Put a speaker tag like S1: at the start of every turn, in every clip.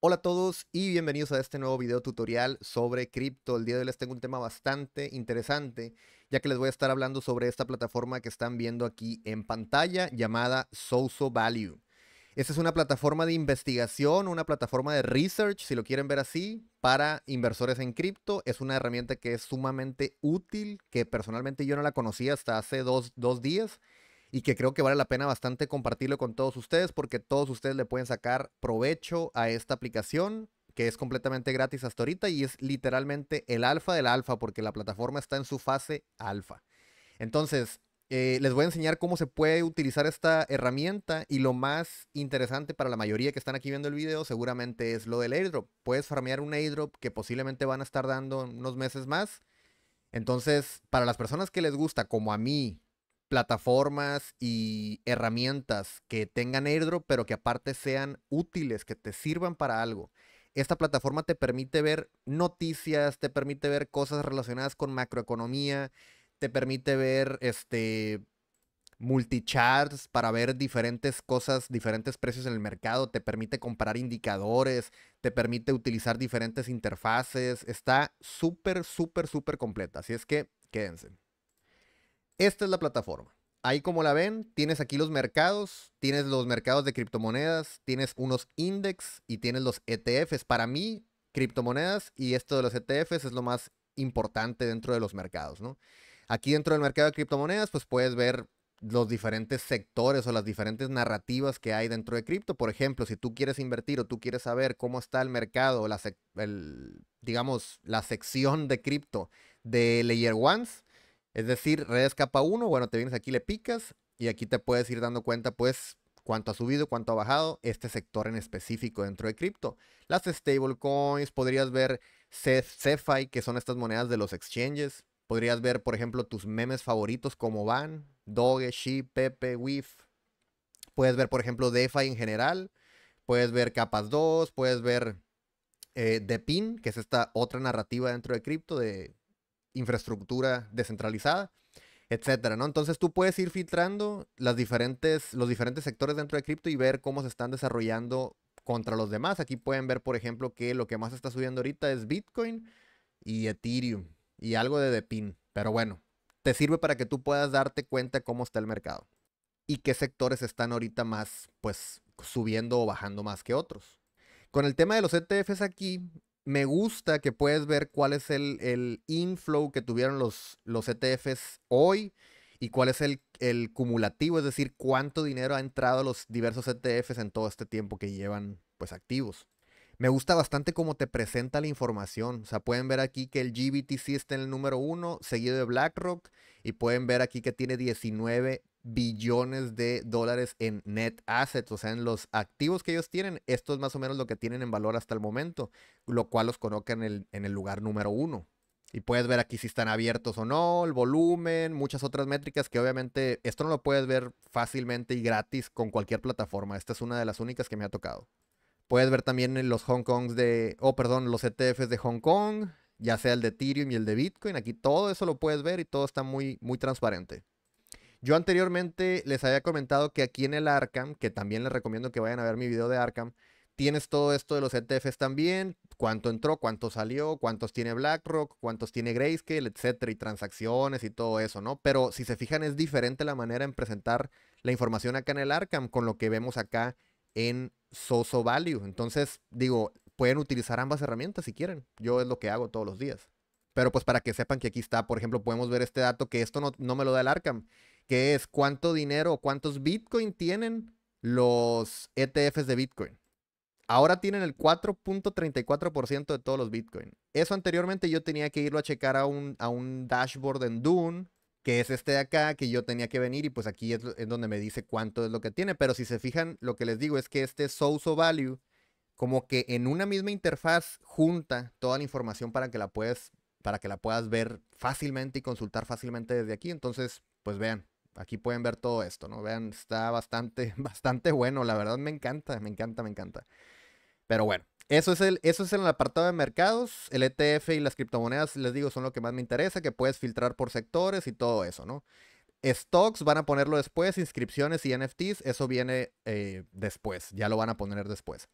S1: Hola a todos y bienvenidos a este nuevo video tutorial sobre cripto. El día de hoy les tengo un tema bastante interesante, ya que les voy a estar hablando sobre esta plataforma que están viendo aquí en pantalla llamada Soso Value. Esta es una plataforma de investigación, una plataforma de research, si lo quieren ver así, para inversores en cripto. Es una herramienta que es sumamente útil, que personalmente yo no la conocía hasta hace dos, dos días y que creo que vale la pena bastante compartirlo con todos ustedes porque todos ustedes le pueden sacar provecho a esta aplicación que es completamente gratis hasta ahorita y es literalmente el alfa del alfa porque la plataforma está en su fase alfa. Entonces, eh, les voy a enseñar cómo se puede utilizar esta herramienta y lo más interesante para la mayoría que están aquí viendo el video seguramente es lo del airdrop. Puedes farmear un airdrop que posiblemente van a estar dando unos meses más. Entonces, para las personas que les gusta, como a mí, plataformas y herramientas que tengan airdrop, pero que aparte sean útiles, que te sirvan para algo. Esta plataforma te permite ver noticias, te permite ver cosas relacionadas con macroeconomía, te permite ver este multicharts para ver diferentes cosas, diferentes precios en el mercado, te permite comparar indicadores, te permite utilizar diferentes interfaces, está súper, súper, súper completa. Así es que quédense. Esta es la plataforma. Ahí como la ven, tienes aquí los mercados, tienes los mercados de criptomonedas, tienes unos index y tienes los ETFs. Para mí, criptomonedas y esto de los ETFs es lo más importante dentro de los mercados, ¿no? Aquí dentro del mercado de criptomonedas, pues puedes ver los diferentes sectores o las diferentes narrativas que hay dentro de cripto. Por ejemplo, si tú quieres invertir o tú quieres saber cómo está el mercado, la digamos, la sección de cripto de Layer Ones, es decir, redes capa 1, bueno, te vienes aquí, le picas y aquí te puedes ir dando cuenta, pues, cuánto ha subido, cuánto ha bajado este sector en específico dentro de cripto. Las stablecoins, podrías ver CeFi, que son estas monedas de los exchanges. Podrías ver, por ejemplo, tus memes favoritos, como van, Doge, Sheep, Pepe, WIF. Puedes ver, por ejemplo, DeFi en general. Puedes ver capas 2, puedes ver eh, DePIN, que es esta otra narrativa dentro de cripto de infraestructura descentralizada, etcétera, ¿no? Entonces tú puedes ir filtrando las diferentes, los diferentes sectores dentro de cripto y ver cómo se están desarrollando contra los demás. Aquí pueden ver, por ejemplo, que lo que más está subiendo ahorita es Bitcoin y Ethereum y algo de Depin. Pero bueno, te sirve para que tú puedas darte cuenta cómo está el mercado y qué sectores están ahorita más, pues, subiendo o bajando más que otros. Con el tema de los ETFs aquí, me gusta que puedes ver cuál es el, inflow que tuvieron los, los ETFs hoy y cuál es el, el, cumulativo, es decir, cuánto dinero ha entrado a los diversos ETFs en todo este tiempo que llevan pues activos. Me gusta bastante cómo te presenta la información. O sea, pueden ver aquí que el GBTC está en el número uno, seguido de BlackRock. Y pueden ver aquí que tiene 19 billones de dólares en net assets, o sea, en los activos que ellos tienen, esto es más o menos lo que tienen en valor hasta el momento, lo cual los coloca en el, en el lugar número uno. Y puedes ver aquí si están abiertos o no, el volumen, muchas otras métricas que obviamente esto no lo puedes ver fácilmente y gratis con cualquier plataforma. Esta es una de las únicas que me ha tocado. Puedes ver también los Hong Kongs de, oh perdón, los ETFs de Hong Kong, ya sea el de Ethereum y el de Bitcoin. Aquí todo eso lo puedes ver y todo está muy, muy transparente. Yo anteriormente les había comentado que aquí en el Arkham, que también les recomiendo que vayan a ver mi video de Arkham, tienes todo esto de los ETFs también, cuánto entró, cuánto salió, cuántos tiene BlackRock, cuántos tiene Grayscale, etcétera, y transacciones y todo eso, ¿no? Pero si se fijan, es diferente la manera en presentar la información acá en el Arkham con lo que vemos acá en Soso Value. Entonces, digo, pueden utilizar ambas herramientas si quieren. Yo es lo que hago todos los días. Pero pues para que sepan que aquí está, por ejemplo, podemos ver este dato que esto no, no me lo da el Arkham que es cuánto dinero cuántos Bitcoin tienen los ETFs de Bitcoin. Ahora tienen el 4.34% de todos los Bitcoin. Eso anteriormente yo tenía que irlo a checar a un, a un dashboard en Dune, que es este de acá, que yo tenía que venir y pues aquí es, donde me dice cuánto es lo que tiene. Pero si se fijan, lo que les digo es que este Source Value, como que en una misma interfaz junta toda la información para que la puedes, para que la puedas ver fácilmente y consultar fácilmente desde aquí. Entonces, pues vean, Aquí pueden ver todo esto, ¿no? Vean, está bastante, bastante bueno. La verdad me encanta, me encanta, me encanta. Pero bueno, eso es, el, eso es el apartado de mercados. El ETF y las criptomonedas, les digo, son lo que más me interesa, que puedes filtrar por sectores y todo eso, ¿no? Stocks van a ponerlo después, inscripciones y NFTs, eso viene eh, después, ya lo van a poner después.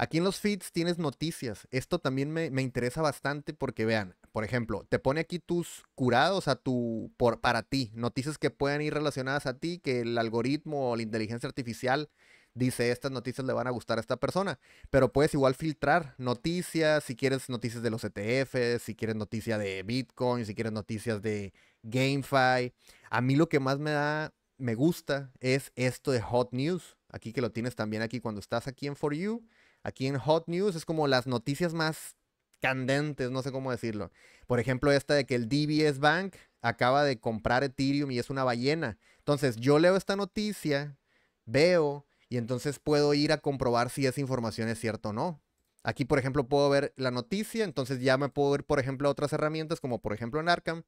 S1: Aquí en los feeds tienes noticias. Esto también me, interesa bastante porque vean, por ejemplo, te pone aquí tus curados a tu, por, para ti, noticias que pueden ir relacionadas a ti, que el algoritmo o la inteligencia artificial dice estas noticias le van a gustar a esta persona. Pero puedes igual filtrar noticias, si quieres noticias de los ETFs, si quieres noticias de Bitcoin, si quieres noticias de GameFi. A mí lo que más me da, me gusta es esto de Hot News. Aquí que lo tienes también aquí cuando estás aquí en For You Aquí en Hot News es como las noticias más candentes, no sé cómo decirlo. Por ejemplo, esta de que el DBS Bank acaba de comprar Ethereum y es una ballena. Entonces, yo leo esta noticia, veo y entonces puedo ir a comprobar si esa información es cierta o no. Aquí, por ejemplo, puedo ver la noticia, entonces ya me puedo ir, por ejemplo, a otras herramientas, como por ejemplo en Arkham,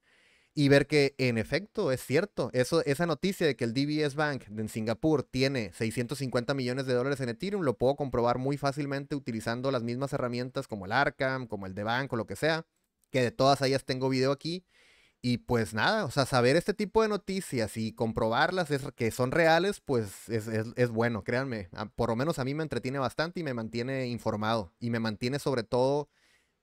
S1: y ver que en efecto es cierto. Eso, esa noticia de que el DBS Bank en Singapur tiene 650 millones de dólares en Ethereum, lo puedo comprobar muy fácilmente utilizando las mismas herramientas como el Arkham, como el de Bank o lo que sea, que de todas ellas tengo video aquí. Y pues nada, o sea, saber este tipo de noticias y comprobarlas es, que son reales, pues es, es bueno, créanme. Por lo menos a mí me entretiene bastante y me mantiene informado. Y me mantiene sobre todo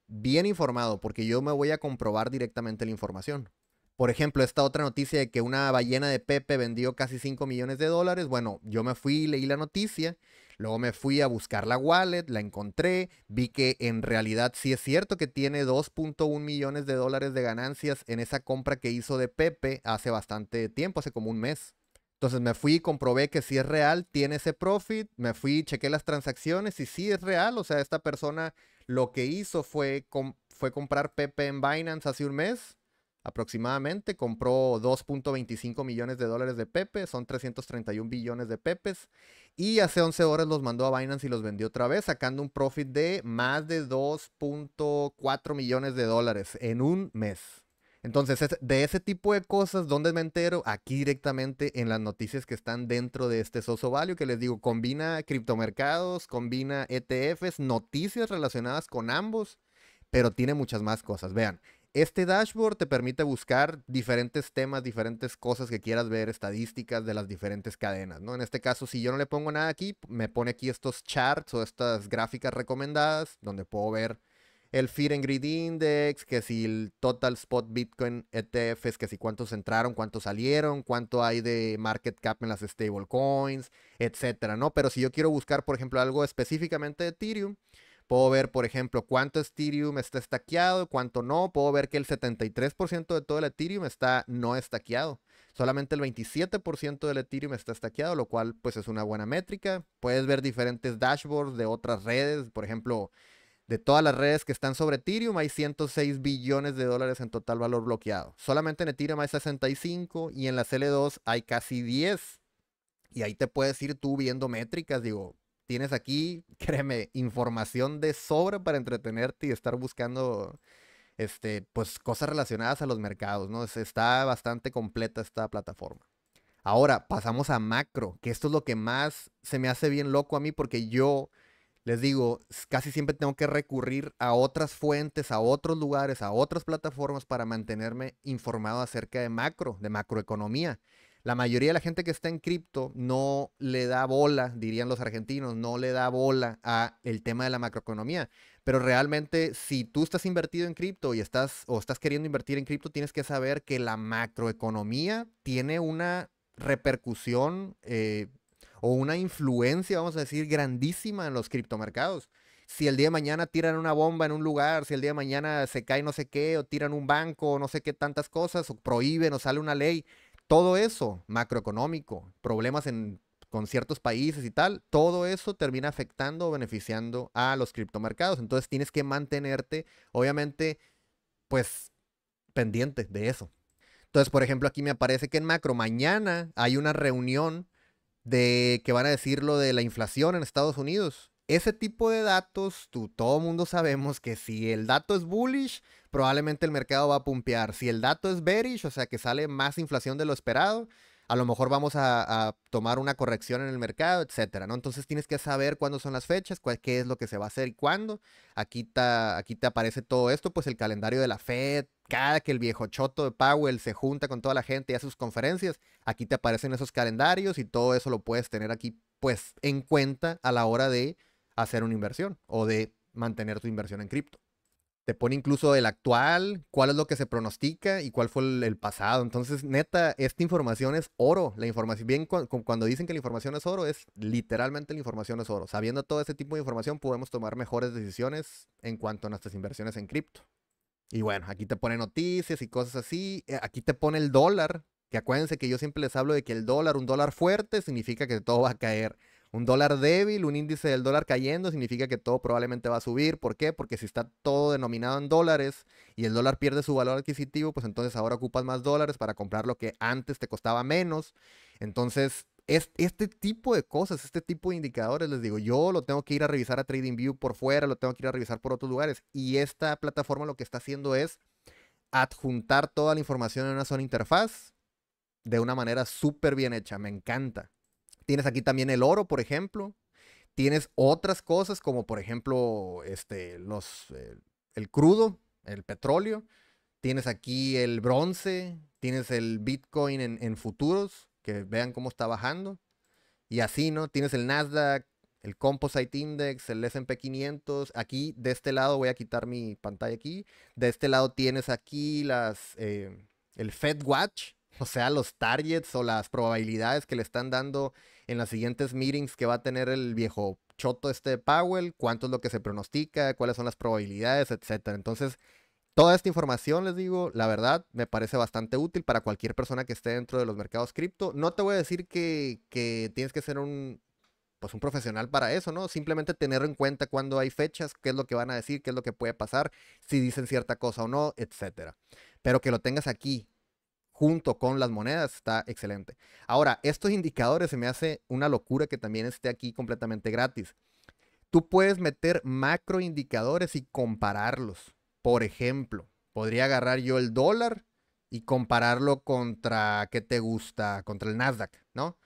S1: bien informado, porque yo me voy a comprobar directamente la información. Por ejemplo, esta otra noticia de que una ballena de Pepe vendió casi 5 millones de dólares. Bueno, yo me fui y leí la noticia. Luego me fui a buscar la wallet, la encontré, vi que en realidad sí es cierto que tiene 2.1 millones de dólares de ganancias en esa compra que hizo de Pepe hace bastante tiempo, hace como un mes. Entonces me fui comprobé que sí es real, tiene ese profit, me fui, chequé las transacciones y sí es real, o sea, esta persona lo que hizo fue, fue comprar Pepe en Binance hace un mes, aproximadamente. Compró 2.25 millones de dólares de Pepe, son 331 billones de Pepes. Y hace 11 horas los mandó a Binance y los vendió otra vez, sacando un profit de más de 2.4 millones de dólares en un mes. Entonces, de ese tipo de cosas, ¿dónde me entero? Aquí directamente en las noticias que están dentro de este Soso Value, que les digo, combina criptomercados, combina ETFs, noticias relacionadas con ambos, pero tiene muchas más cosas. Vean, este dashboard te permite buscar diferentes temas, diferentes cosas que quieras ver, estadísticas de las diferentes cadenas, ¿no? En este caso, si yo no le pongo nada aquí, me pone aquí estos charts o estas gráficas recomendadas, donde puedo ver el Fear and Greed Index, que si el Total Spot Bitcoin ETFs, que si cuántos entraron, cuántos salieron, cuánto hay de market cap en las stablecoins, etcétera, ¿no? Pero si yo quiero buscar, por ejemplo, algo específicamente de Ethereum, Puedo ver, por ejemplo, cuánto Ethereum está estaqueado, cuánto no. Puedo ver que el 73% de todo el Ethereum está no estaqueado. Solamente el 27% del Ethereum está estaqueado, lo cual pues es una buena métrica. Puedes ver diferentes dashboards de otras redes. Por ejemplo, de todas las redes que están sobre Ethereum hay 106 billones de dólares en total valor bloqueado. Solamente en Ethereum hay 65 y en la CL2 hay casi 10. Y ahí te puedes ir tú viendo métricas. Digo, tienes aquí, créeme, información de sobra para entretenerte y estar buscando este, pues, cosas relacionadas a los mercados, ¿no? Está bastante completa esta plataforma. Ahora, pasamos a macro, que esto es lo que más se me hace bien loco a mí porque yo, les digo, casi siempre tengo que recurrir a otras fuentes, a otros lugares, a otras plataformas para mantenerme informado acerca de macro, de macroeconomía la mayoría de la gente que está en cripto no le da bola, dirían los argentinos, no le da bola a el tema de la macroeconomía. Pero realmente, si tú estás invertido en cripto y estás o estás queriendo invertir en cripto, tienes que saber que la macroeconomía tiene una repercusión eh, o una influencia, vamos a decir, grandísima en los criptomercados. Si el día de mañana tiran una bomba en un lugar, si el día de mañana se cae no sé qué, o tiran un banco, no sé qué tantas cosas, o prohíben o sale una ley, todo eso, macroeconómico, problemas con ciertos países y tal, todo eso termina afectando o beneficiando a los criptomercados. Entonces tienes que mantenerte, obviamente, pues pendiente de eso. Entonces, por ejemplo, aquí me aparece que en macro mañana hay una reunión de que van a decir lo de la inflación en Estados Unidos ese tipo de datos, tú, todo mundo sabemos que si el dato es bullish, probablemente el mercado va a pumpear. Si el dato es bearish, o sea que sale más inflación de lo esperado, a lo mejor vamos a, tomar una corrección en el mercado, etcétera, ¿no? Entonces tienes que saber cuándo son las fechas, qué es lo que se va a hacer y cuándo. Aquí, aquí te aparece todo esto, pues el calendario de la Fed, cada que el viejo choto de Powell se junta con toda la gente y hace sus conferencias, aquí te aparecen esos calendarios y todo eso lo puedes tener aquí, pues, en cuenta a la hora de hacer una inversión o de mantener tu inversión en cripto. Te pone incluso el actual, cuál es lo que se pronostica y cuál fue el, pasado. Entonces, neta, esta información es oro. La información, bien cuando dicen que la información es oro, es literalmente la información es oro. Sabiendo todo ese tipo de información, podemos tomar mejores decisiones en cuanto a nuestras inversiones en cripto. Y bueno, aquí te pone noticias y cosas así. Eh, aquí te pone el dólar, que acuérdense que yo siempre les hablo de que el dólar, un dólar fuerte, significa que todo va a caer. Un dólar débil, un índice del dólar cayendo, significa que todo probablemente va a subir. ¿Por qué? Porque si está todo denominado en dólares y el dólar pierde su valor adquisitivo, pues entonces ahora ocupas más dólares para comprar lo que antes te costaba menos. Entonces, es, este tipo de cosas, este tipo de indicadores, les digo, yo lo tengo que ir a revisar a TradingView por fuera, lo tengo que ir a revisar por otros lugares. Y esta plataforma lo que está haciendo es adjuntar toda la información en una sola interfaz de una manera súper bien hecha. Me encanta. Tienes aquí también el oro, por ejemplo. Tienes otras cosas como por ejemplo este, los, eh, el crudo, el petróleo. Tienes aquí el bronce, tienes el Bitcoin en, futuros, que vean cómo está bajando. Y así, ¿no? Tienes el Nasdaq, el Composite Index, el SP 500. Aquí, de este lado, voy a quitar mi pantalla aquí. De este lado tienes aquí las, eh, el Fed Watch, o sea, los targets o las probabilidades que le están dando en las siguientes meetings que va a tener el viejo choto este de Powell, cuánto es lo que se pronostica, cuáles son las probabilidades, etcétera. Entonces, toda esta información, les digo, la verdad, me parece bastante útil para cualquier persona que esté dentro de los mercados cripto. No te voy a decir que, que tienes que ser un, pues un profesional para eso, ¿no? Simplemente tener en cuenta cuándo hay fechas, qué es lo que van a decir, qué es lo que puede pasar, si dicen cierta cosa o no, etcétera. Pero que lo tengas aquí junto con las monedas, está excelente. Ahora, estos indicadores se me hace una locura que también esté aquí completamente gratis. Tú puedes meter macro indicadores y compararlos. Por ejemplo, podría agarrar yo el dólar y compararlo contra, ¿qué te gusta? Contra el Nasdaq, ¿no?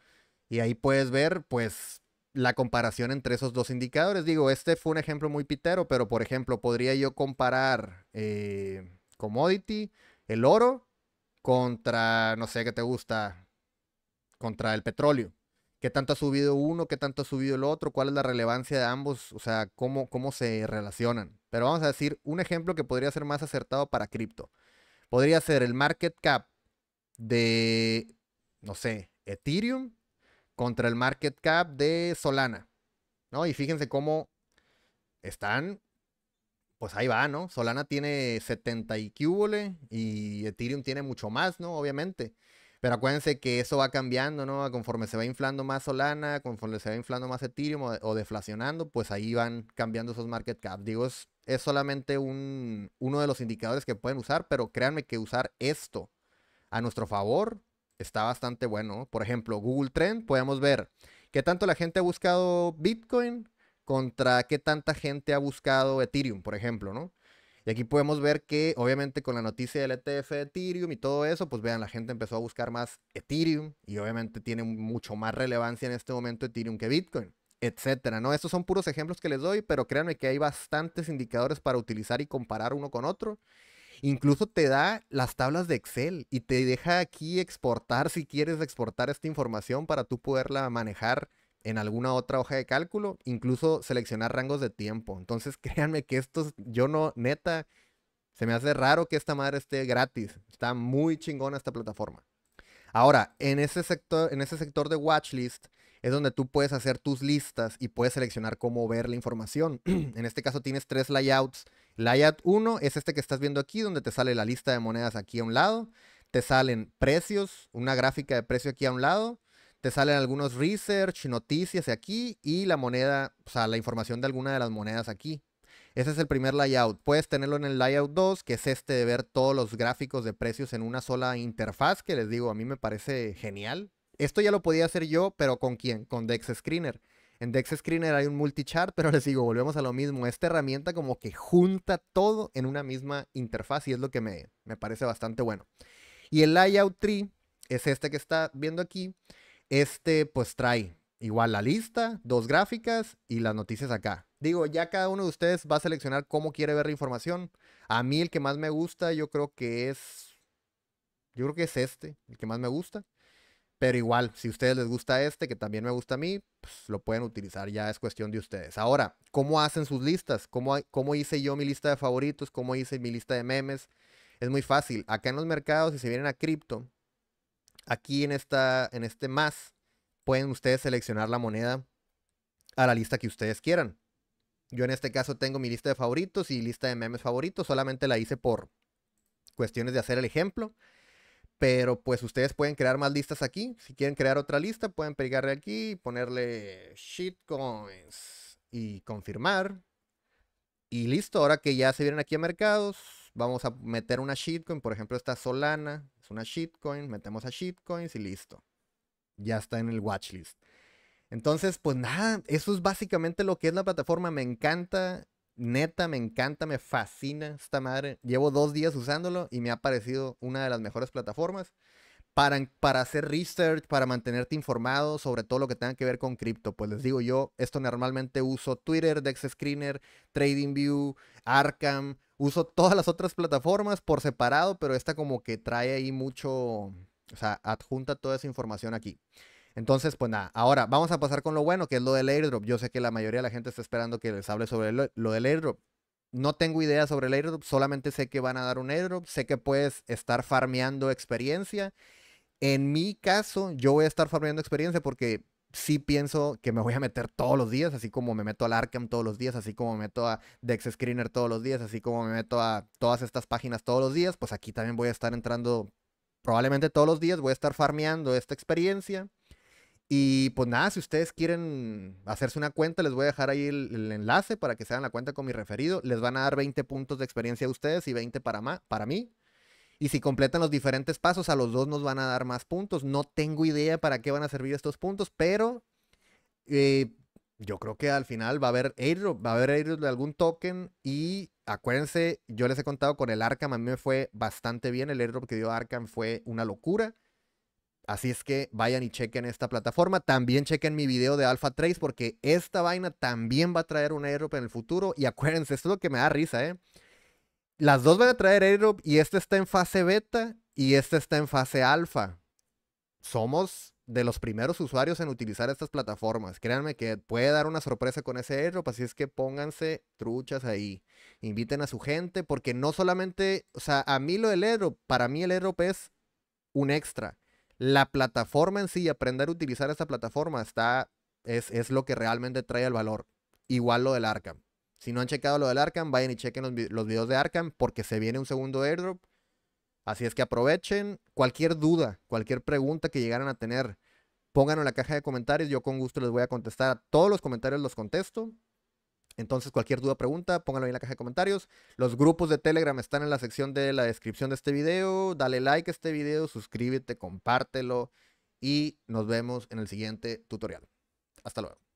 S1: Y ahí puedes ver, pues, la comparación entre esos dos indicadores. Digo, este fue un ejemplo muy pitero, pero por ejemplo, podría yo comparar eh, commodity, el oro, contra, no sé qué te gusta, contra el petróleo. ¿Qué tanto ha subido uno? ¿Qué tanto ha subido el otro? ¿Cuál es la relevancia de ambos? O sea, ¿cómo, cómo se relacionan? Pero vamos a decir un ejemplo que podría ser más acertado para cripto. Podría ser el market cap de, no sé, Ethereum contra el market cap de Solana. ¿No? Y fíjense cómo están pues ahí va, ¿no? Solana tiene 70 y cúbole y Ethereum tiene mucho más, ¿no? Obviamente. Pero acuérdense que eso va cambiando, ¿no? Conforme se va inflando más Solana, conforme se va inflando más Ethereum o, deflacionando, pues ahí van cambiando esos market caps. Digo, es, solamente un, uno de los indicadores que pueden usar, pero créanme que usar esto a nuestro favor está bastante bueno. Por ejemplo, Google Trend, podemos ver qué tanto la gente ha buscado Bitcoin, contra qué tanta gente ha buscado Ethereum, por ejemplo, ¿no? Y aquí podemos ver que, obviamente, con la noticia del ETF de Ethereum y todo eso, pues vean, la gente empezó a buscar más Ethereum y obviamente tiene mucho más relevancia en este momento Ethereum que Bitcoin, etcétera, ¿no? Estos son puros ejemplos que les doy, pero créanme que hay bastantes indicadores para utilizar y comparar uno con otro. Incluso te da las tablas de Excel y te deja aquí exportar si quieres exportar esta información para tú poderla manejar en alguna otra hoja de cálculo, incluso seleccionar rangos de tiempo. Entonces, créanme que estos, yo no, neta, se me hace raro que esta madre esté gratis. Está muy chingona esta plataforma. Ahora, en ese sector, en ese sector de watchlist es donde tú puedes hacer tus listas y puedes seleccionar cómo ver la información. en este caso tienes tres layouts. Layout 1 es este que estás viendo aquí, donde te sale la lista de monedas aquí a un lado. Te salen precios, una gráfica de precio aquí a un lado te salen algunos research, noticias aquí y la moneda, o sea, la información de alguna de las monedas aquí. Ese es el primer layout. Puedes tenerlo en el layout 2, que es este de ver todos los gráficos de precios en una sola interfaz, que les digo, a mí me parece genial. Esto ya lo podía hacer yo, pero ¿con quién? Con Dex Screener. En Dex Screener hay un multichart, pero les digo, volvemos a lo mismo. Esta herramienta como que junta todo en una misma interfaz y es lo que me, me parece bastante bueno. Y el layout 3 es este que está viendo aquí este pues trae igual la lista, dos gráficas y las noticias acá. Digo, ya cada uno de ustedes va a seleccionar cómo quiere ver la información. A mí el que más me gusta yo creo que es... Yo creo que es este, el que más me gusta. Pero igual, si a ustedes les gusta este, que también me gusta a mí, pues lo pueden utilizar, ya es cuestión de ustedes. Ahora, ¿cómo hacen sus listas? ¿Cómo, cómo hice yo mi lista de favoritos? ¿Cómo hice mi lista de memes? Es muy fácil. Acá en los mercados, si se vienen a cripto, aquí en, esta, en este más, pueden ustedes seleccionar la moneda a la lista que ustedes quieran. Yo en este caso tengo mi lista de favoritos y lista de memes favoritos. Solamente la hice por cuestiones de hacer el ejemplo. Pero pues ustedes pueden crear más listas aquí. Si quieren crear otra lista, pueden pegarle aquí y ponerle shitcoins y confirmar. Y listo, ahora que ya se vienen aquí a mercados, vamos a meter una shitcoin. Por ejemplo, esta Solana es una shitcoin. Metemos a shitcoins y listo. Ya está en el watchlist. Entonces, pues nada, eso es básicamente lo que es la plataforma. Me encanta, neta, me encanta, me fascina esta madre. Llevo dos días usándolo y me ha parecido una de las mejores plataformas para, para hacer research, para mantenerte informado sobre todo lo que tenga que ver con cripto. Pues les digo yo, esto normalmente uso Twitter, Dex Screener, TradingView, Arkham. Uso todas las otras plataformas por separado, pero esta como que trae ahí mucho, o sea, adjunta toda esa información aquí. Entonces, pues nada, ahora vamos a pasar con lo bueno, que es lo del airdrop. Yo sé que la mayoría de la gente está esperando que les hable sobre lo, del airdrop. No tengo idea sobre el airdrop, solamente sé que van a dar un airdrop, sé que puedes estar farmeando experiencia. En mi caso, yo voy a estar farmeando experiencia porque sí pienso que me voy a meter todos los días, así como me meto al Arkham todos los días, así como me meto a Dex Screener todos los días, así como me meto a todas estas páginas todos los días, pues aquí también voy a estar entrando probablemente todos los días, voy a estar farmeando esta experiencia. Y pues nada, si ustedes quieren hacerse una cuenta, les voy a dejar ahí el, enlace para que se hagan la cuenta con mi referido. Les van a dar 20 puntos de experiencia a ustedes y 20 para, para mí. Y si completan los diferentes pasos, a los dos nos van a dar más puntos. No tengo idea para qué van a servir estos puntos, pero eh, yo creo que al final va a haber airdrop, va a haber airdrop de algún token. Y acuérdense, yo les he contado con el Arkham, a mí me fue bastante bien. El airdrop que dio Arkham fue una locura. Así es que vayan y chequen esta plataforma. También chequen mi video de Alpha Trace porque esta vaina también va a traer un airdrop en el futuro. Y acuérdense, esto es lo que me da risa, ¿eh? Las dos van a traer airdrop y este está en fase beta y este está en fase alfa. Somos de los primeros usuarios en utilizar estas plataformas. Créanme que puede dar una sorpresa con ese airdrop, así es que pónganse truchas ahí. Inviten a su gente porque no solamente, o sea, a mí lo del airdrop, para mí el airdrop es un extra la plataforma en sí, aprender a utilizar esta plataforma está, es, es lo que realmente trae el valor. Igual lo del Arkham. Si no han checado lo del Arkham, vayan y chequen los, videos de Arkham porque se viene un segundo airdrop. Así es que aprovechen. Cualquier duda, cualquier pregunta que llegaran a tener, pónganlo en la caja de comentarios. Yo con gusto les voy a contestar. Todos los comentarios los contesto. Entonces, cualquier duda o pregunta, pónganlo ahí en la caja de comentarios. Los grupos de Telegram están en la sección de la descripción de este video. Dale like a este video, suscríbete, compártelo y nos vemos en el siguiente tutorial. Hasta luego.